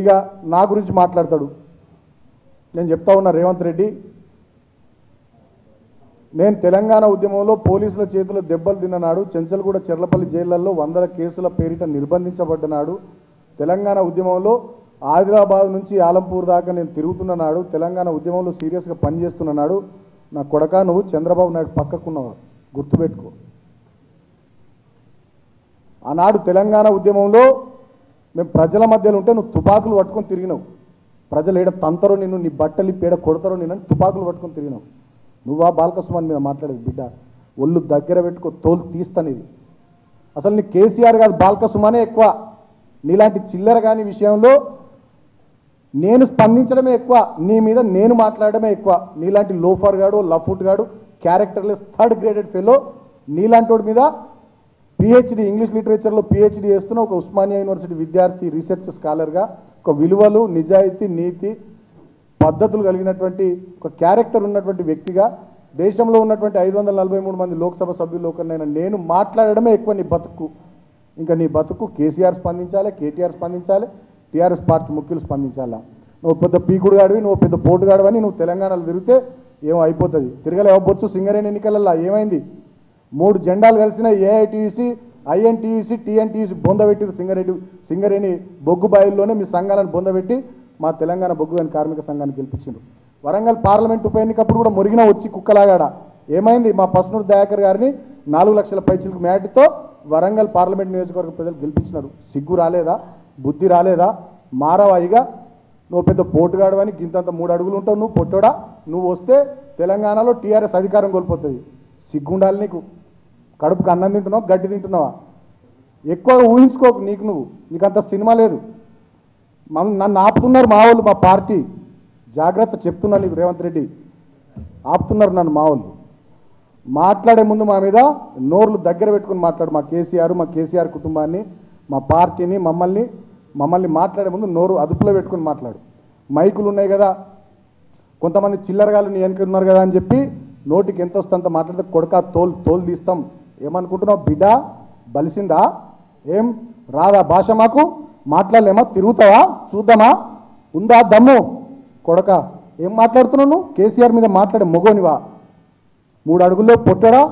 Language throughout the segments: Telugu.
ఇక నా గురించి మాట్లాడతాడు. నేను చెప్తా ఉన్నా రేవంత్ రెడ్డి. నేను తెలంగాణ ఉద్యమంలో పోలీసుల చేతిలో దెబ్బలు తిన్ననాడు చెంచల్గూడ చెర్లపల్లి జైళ్ళలో వందల కేసుల పేరిట నిర్బంధించబడ్డనాడు తెలంగాణ ఉద్యమంలో ఆదిలాబాద్ నుంచి ఆలంపూర్ దాకా నేను తిరుగుతున్ననాడు తెలంగాణ ఉద్యమంలో సీరియస్గా పనిచేస్తున్ననాడు నా కొడక నువ్వు చంద్రబాబు నాయుడు పక్కకున్నావు. గుర్తుపెట్టుకో. ఆనాడు తెలంగాణ ఉద్యమంలో మేము ప్రజల మధ్యలో ఉంటే నువ్వు తుపాకులు పట్టుకొని తిరిగినావు. ప్రజలు ఏడ తంతరో నిన్ను నీ బట్టలు పేడ కొడతారో నేను అని తుపాకులు పట్టుకొని తిరిగినావు. నువ్వా బాలకృష్ణ మీద మాట్లాడేది బిడ్డ. ఒళ్ళు దగ్గర పెట్టుకో తోలు తీస్తాను అసలు నీ కేసీఆర్ కాదు బాలకసుమనే ఎక్కువ. నీలాంటి చిల్లర కాని విషయంలో నేను స్పందించడమే ఎక్కువ. నీ మీద నేను మాట్లాడడమే ఎక్కువ. నీలాంటి లోఫర్ గాడు లఫుట్ గాడు క్యారెక్టర్లెస్ థర్డ్ గ్రేడెడ్ ఫెలో నీలాంటి వాడి మీద పిహెచ్డి ఇంగ్లీష్ లిటరేచర్లో పిహెచ్డి చేస్తున్న ఒక ఉస్మానియా యూనివర్సిటీ విద్యార్థి రీసెర్చ్ స్కాలర్గా ఒక విలువలు నిజాయితీ నీతి పద్ధతులు కలిగినటువంటి ఒక క్యారెక్టర్ ఉన్నటువంటి వ్యక్తిగా దేశంలో ఉన్నటువంటి ఐదు వందల నలభై మూడు మంది లోక్సభ సభ్యుల్లో ఒకరినైనా నేను మాట్లాడడమే ఎక్కువ నీ బతుకు. ఇంకా నీ బతుకు కేసీఆర్ స్పందించాలి కేటీఆర్ స్పందించాలి టీఆర్ఎస్ పార్టీ ముఖ్యులు స్పందించాలా? నువ్వు పెద్ద పీకుడు గాడివి నువ్వు పెద్ద పోటు గాడివని నువ్వు తెలంగాణలో తిరిగితే ఏమో అయిపోతుంది? తిరగలేవబొచ్చు సింగరేణి ఎన్నికలలో ఏమైంది? మూడు జెండాలు కలిసిన ఏఐటీసీ ఐఎన్టీసీ టీఎన్టీసీ బొందబెట్టి సింగరేణి సింగరేణి బొగ్గు బాయిల్లోనే మీ సంఘాలను బొందబెట్టి మా తెలంగాణ బొగ్గు అని కార్మిక సంఘాన్ని గెలిపించిండ్రు. వరంగల్ పార్లమెంట్ ఉప ఎన్నికప్పుడు కూడా మురిగిన వచ్చి కుక్కలాగాడ? ఏమైంది? మా పసునూరు దయాకర్ గారిని నాలుగు లక్షల పైచిలకు మ్యాట్తో వరంగల్ పార్లమెంట్ నియోజకవర్గ ప్రజలు గెలిపించినారు. సిగ్గు రాలేదా? బుద్ధి రాలేదా? మారవాయిగా? నువ్వు పెద్ద పోటుగాడవని గింతంత మూడు అడుగులు ఉంటావు. నువ్వు పొట్టోడా? నువ్వు వస్తే తెలంగాణలో టీఆర్ఎస్ అధికారం కోల్పోతుంది. సిగ్గుండాలి నీకు. కడుపుకు అన్నం తింటున్నావు గడ్డి తింటున్నావా? ఎక్కువ ఊహించుకోకు నీకు నువ్వు. నీకు అంత సినిమా లేదు. మన- నన్ను ఆపుతున్నారు మా వాళ్ళు మా పార్టీ. జాగ్రత్త చెప్తున్నా నీకు రేవంత్ రెడ్డి. ఆపుతున్నారు నన్ను మా వాళ్ళు. మాట్లాడే ముందు మా మీద నోర్లు దగ్గర పెట్టుకుని మాట్లాడు. మా కేసీఆర్ మా కేసీఆర్ కుటుంబాన్ని మా పార్టీని మమ్మల్ని మమ్మల్ని మాట్లాడే ముందు నోరు అదుపులో పెట్టుకుని మాట్లాడు. మైకులు ఉన్నాయి కదా. కొంతమంది చిల్లరగాళ్ళు నీ వెనక ఉన్నారు కదా అని చెప్పి నోటికి ఎంత వస్తుందంత అంత మాట్లాడితే కొడక తోలు తోలు తీస్తాం. ఏమనుకుంటున్నావు? బిడ్డ బలిసిందా? ఏం? రాదా భాష మాకు? మాట్లాడలేమా? తిరుగుతావా? చూద్దామా? ఉందా దమ్ము? కొడక. ఏం మాట్లాడుతున్నావు నువ్వు? కేసీఆర్ మీద మాట్లాడే మొగోనివా? మూడు అడుగుల్లో పొట్టడా?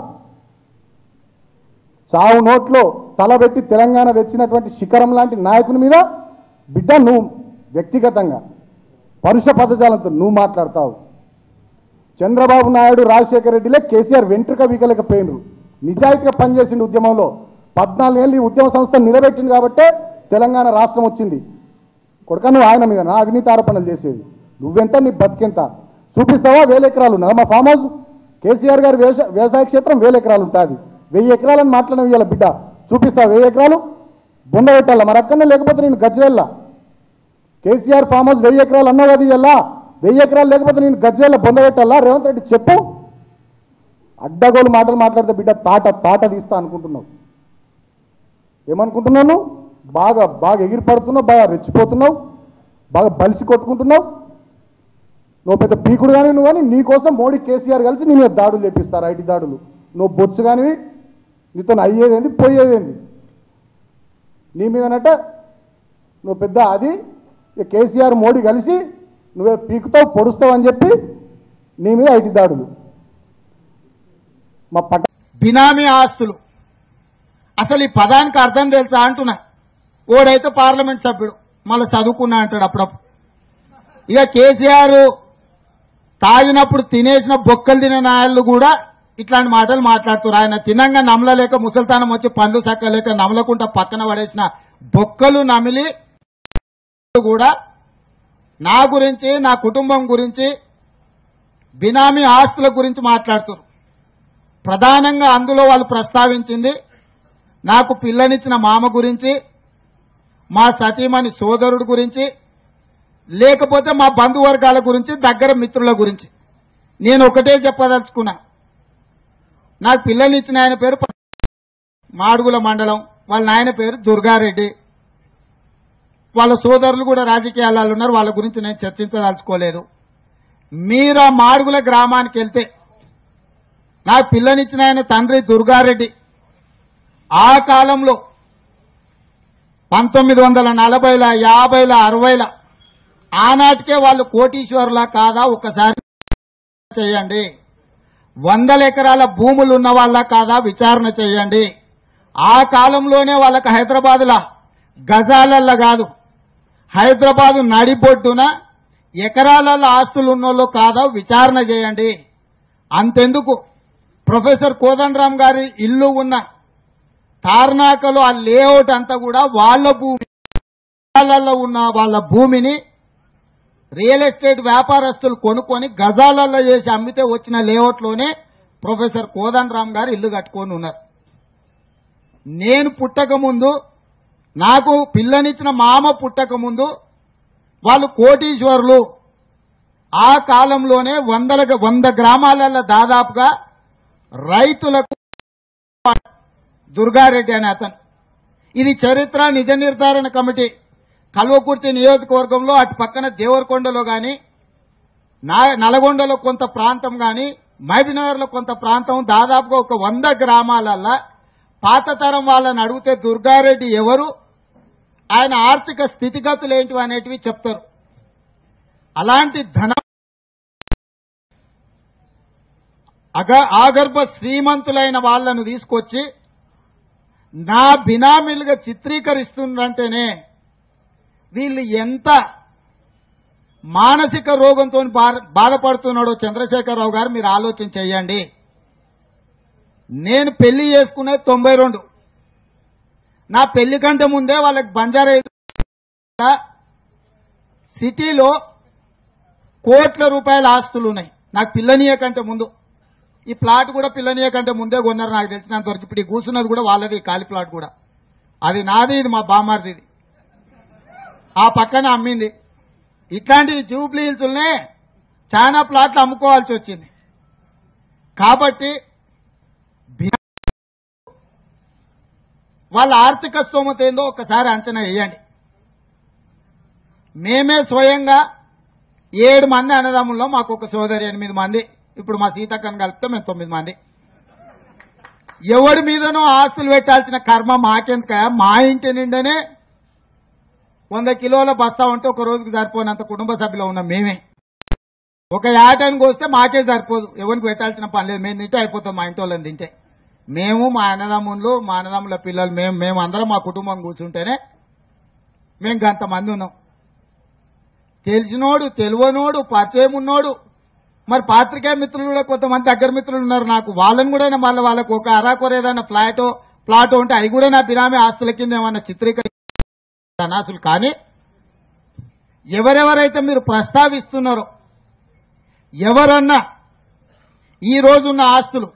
చావు నోట్లో తలబెట్టి తెలంగాణ తెచ్చినటువంటి శిఖరం లాంటి నాయకుని మీద? బిడ్డ నువ్వు వ్యక్తిగతంగా పరుష పదజాలంతో నువ్వు మాట్లాడతావు. చంద్రబాబు నాయుడు రాజశేఖర రెడ్డిలే కేసీఆర్ వెంట్రుక వీకలేకపోయినరు. నిజాయితీగా పనిచేసిండు ఉద్యమంలో. పద్నాలుగేళ్ళు ఈ ఉద్యమ సంస్థ నిలబెట్టింది కాబట్టే తెలంగాణ రాష్ట్రం వచ్చింది. కొడుక నువ్వు ఆయన మీద నా అవినీతి ఆరోపణలు చేసేది. నువ్వెంత నీ బతికెంత? చూపిస్తావా? వేల ఎకరాలు ఉన్నదా? మా ఫామ్ హౌస్? కేసీఆర్ గారి వ్యవసాయ వ్యవసాయ క్షేత్రం వేల ఎకరాలు ఉంటుంది. వెయ్యి ఎకరాలని మాట్లాడిన ఇవాళ బిడ్డ. చూపిస్తావు వెయ్యి ఎకరాలు? బొంద పెట్టాలా? మరి అక్కడనే లేకపోతే నేను గజ్వేల్లా కేసీఆర్ ఫామ్ హౌస్ వెయ్యి ఎకరాలు అన్నావు కదా ఇవాళ వెయ్యి ఎకరాలు లేకపోతే నేను గజ్వేల్లా బొంద పెట్టాలా? రేవంత్ రెడ్డి చెప్పు. అడ్డగోలు మాటలు మాట్లాడితే బిడ్డ తాట తాట తీస్తా అనుకుంటున్నావు. ఏమనుకుంటున్నాను? బాగా బాగా ఎగిరిపడుతున్నావు బాగా రెచ్చిపోతున్నావు బాగా బలిసి కొట్టుకుంటున్నావు. నువ్వు పెద్ద పీకుడు కానీ నువ్వు కానీ నీకోసం మోడీ కేసీఆర్ కలిసి నీ మీద దాడులు చేపిస్తారు ఐటీ దాడులు. నువ్వు బొచ్చు కానివి నీతో అయ్యేదేంది పోయేదేంది నీ మీదనట నువ్వు పెద్ద అది కేసీఆర్ మోడీ కలిసి నువ్వే పీకుతావు పొడుస్తావు అని చెప్పి నీ మీద ఐటీ దాడులు. మా పట్ట బినామీ ఆస్తులు. అసలు ఈ పదానికి అర్థం తెలుసా అంటున్నా. ఓడైతే పార్లమెంట్ సభ్యుడు. మళ్ళీ చదువుకున్నా అంటాడు అప్పుడప్పుడు. ఇక కేసీఆర్ తాగినప్పుడు తినేసిన బొక్కలు తినే నాయలు కూడా ఇట్లాంటి మాటలు మాట్లాడుతారు ఆయన తినంగా నమలలేక ముసల్తానం వచ్చి పండ్లు సక్కలేక నమలకుండా పక్కన పడేసిన బొక్కలు నమిలి కూడా నా గురించి నా కుటుంబం గురించి బినామీ ఆస్తుల గురించి మాట్లాడుతారు ప్రధానంగా అందులో వాళ్ళు ప్రస్తావించింది నాకు పిల్లనిచ్చిన మామ గురించి మా సతీమణి సోదరుడు గురించి లేకపోతే మా బంధువర్గాల గురించి దగ్గర మిత్రుల గురించి. నేను ఒకటే చెప్పదలుచుకున్నా. నాకు పిల్లనిచ్చిన ఆయన పేరు మాడుగుల మండలం వాళ్ళ నాయన పేరు దుర్గారెడ్డి. వాళ్ళ సోదరులు కూడా రాజకీయాలలో ఉన్నారు వాళ్ళ గురించి నేను చర్చించదలుచుకోలేదు. మీరు ఆ మాడుగుల గ్రామానికి వెళ్తే నా పిల్లనిచ్చిన ఆయన తండ్రి దుర్గారెడ్డి. ఆ కాలంలో పంతొమ్మిది వందల నలభైల యాభైల అరవైల ఆనాటికే వాళ్ళు కోటీశ్వరులా కాదా? ఒకసారి చేయండి. వందల ఎకరాల భూములు ఉన్న వాళ్ళ కాదా? విచారణ చేయండి. ఆ కాలంలోనే వాళ్ళకి హైదరాబాద్లా గజాలల్లో కాదు హైదరాబాదు నడిబొడ్డున ఎకరాలలో ఆస్తులు ఉన్నోళ్ళు కాదా? విచారణ చేయండి. అంతెందుకు? ప్రొఫెసర్ కోదండరామ్ గారి ఇల్లు ఉన్న తార్నాకలో ఆ లేఅవుట్ అంతా కూడా వాళ్ళ భూమి గజాలలో ఉన్న వాళ్ళ భూమిని రియల్ ఎస్టేట్ వ్యాపారస్తులు కొనుక్కొని గజాలలో చేసి అమ్మితే వచ్చిన లేఅవుట్లోనే ప్రొఫెసర్ కోదండరామ్ గారు ఇల్లు కట్టుకొని ఉన్నారు. నేను పుట్టక ముందు నాకు పిల్లనిచ్చిన మామ పుట్టక ముందు వాళ్ళు కోటీశ్వరులు. ఆ కాలంలోనే వందల వంద గ్రామాలలో దాదాపుగా రైతులకు దుర్గారెడ్డి అనే అతను. ఇది చరిత్ర నిజ నిర్ధారణ కమిటీ. కల్వకుర్తి నియోజకవర్గంలో అటు పక్కన దేవరకొండలో గాని నా- నల్గొండలో కొంత ప్రాంతం గాని మహబీనగర్లో కొంత ప్రాంతం దాదాపుగా ఒక వంద గ్రామాలల్లా పాత తరం వాళ్ళని అడిగితే దుర్గారెడ్డి ఎవరు? ఆయన ఆర్థిక స్థితిగతులు ఏంటివి అనేటివి చెప్తారు. అలాంటి ధన అగ ఆగర్భ శ్రీమంతులైన వాళ్ళను తీసుకొచ్చి నా బినామీలుగా చిత్రీకరిస్తుందంటేనే వీళ్ళు ఎంత మానసిక రోగంతో బాధపడుతున్నాడో చంద్రశేఖరరావు గారు మీరు ఆలోచన చేయండి. నేను పెళ్ళి చేసుకునే తొంభై రెండు. నా పెళ్ళి కంటే ముందే వాళ్ళకి బంజారా సిటీలో కోట్ల రూపాయల ఆస్తులు ఉన్నాయి నాకు పిల్లనీయ కంటే ముందు. ఈ ప్లాట్ కూడా పిల్లనీయ కంటే ముందే కొన్నారు నాకు తెలిసినంత వరకు. ఇప్పుడు కూర్చున్నది కూడా వాళ్ళది ఈ ఖాళీ ప్లాట్ కూడా. అది నాది ఇది మా బామ్మారిది ఆ పక్కన అమ్మింది. ఇట్లాంటి జూబ్లీ హిల్స్నే చాలా ప్లాట్లు అమ్ముకోవాల్సి వచ్చింది. కాబట్టి వాళ్ళ ఆర్థిక స్తోమత ఏందో ఒకసారి అంచనా వేయండి. మేమే స్వయంగా ఏడు మంది అన్నదమ్ముల్లో మాకు ఒక సోదరి ఎనిమిది మంది. ఇప్పుడు మా సీతక్కను కలిపితే మేము తొమ్మిది మంది. ఎవడి మీదనో ఆస్తులు పెట్టాల్సిన కర్మ మాకెందుక? మా ఇంటి నిండనే వంద కిలోల బస్తా ఉంటే ఒక రోజుకి సరిపోనంత కుటుంబ సభ్యులు ఉన్నాం మేమే. ఒక యాటానికి వస్తే మాకే సరిపోదు. ఎవరికి పెట్టాల్సిన పని లేదు. మేము తింటే అయిపోతాం మా ఇంటి వాళ్ళని తింటే. మేము మా అన్నదమ్ముళ్ళు మా అన్నదమ్ముల పిల్లలు మేము మేము అందరం మా కుటుంబం కూర్చుంటేనే మేము గంతమంది ఉన్నాం. తెలిసినోడు తెలివనోడు పరిచయం ఉన్నోడు మరి పాత్రికా మిత్రులు కూడా కొంతమంది దగ్గర మిత్రులు ఉన్నారు. నాకు వాళ్ళని కూడా వాళ్ళ వాళ్ళకు ఒక అరాకొర ఏదైనా ఫ్లాటో ప్లాటో ఉంటే అవి కూడా నా బినామీ ఆస్తుల కింద ఏమన్నా చిత్రీకరించనాసులు కానీ ఎవరెవరైతే మీరు ప్రస్తావిస్తున్నారో ఎవరన్నా ఈ రోజున్న ఆస్తులు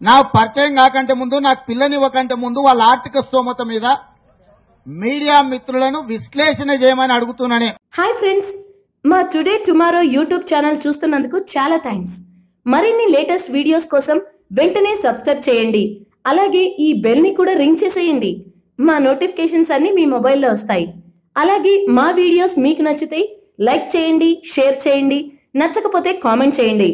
నా పరిచయం కాకంటే ముందు నాకు పిల్లనివ్వకంటే ముందు వాళ్ళ ఆర్థిక స్తోమత మీద మీడియా మిత్రులను విశ్లేషణ చేయమని అడుగుతున్నానే. హాయ్ ఫ్రెండ్స్ మా టుడే టుమారో యూట్యూబ్ ఛానల్ చూస్తున్నందుకు చాలా థ్యాంక్స్ మరిన్ని లేటెస్ట్ వీడియోస్ కోసం వెంటనే సబ్స్క్రైబ్ చేయండి. అలాగే ఈ బెల్ని కూడా రింగ్ చేసేయండి. మా నోటిఫికేషన్స్ అన్ని మీ మొబైల్లో వస్తాయి. అలాగే మా వీడియోస్ మీకు నచ్చితే లైక్ చేయండి షేర్ చేయండి. నచ్చకపోతే కామెంట్ చేయండి.